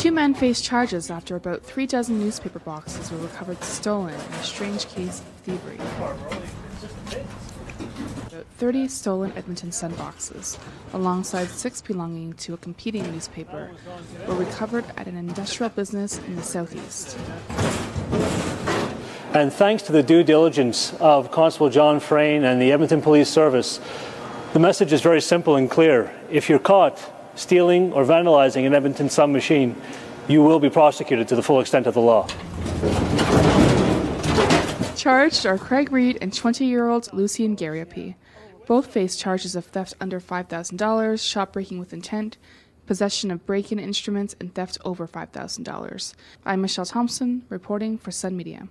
Two men face charges after about three dozen newspaper boxes were recovered stolen in a strange case of thievery. About 30 stolen Edmonton Sun boxes, alongside six belonging to a competing newspaper, were recovered at an industrial business in the southeast. And thanks to the due diligence of Constable John Frayne and the Edmonton Police Service, the message is very simple and clear. If you're caught stealing or vandalizing an Edmonton Sun machine, you will be prosecuted to the full extent of the law. Charged are Craig Reed and 20 year old Lucian Gariepy. Both face charges of theft under $5,000, shopbreaking with intent, possession of break in instruments, and theft over $5,000. I'm Michelle Thompson, reporting for Sun Media.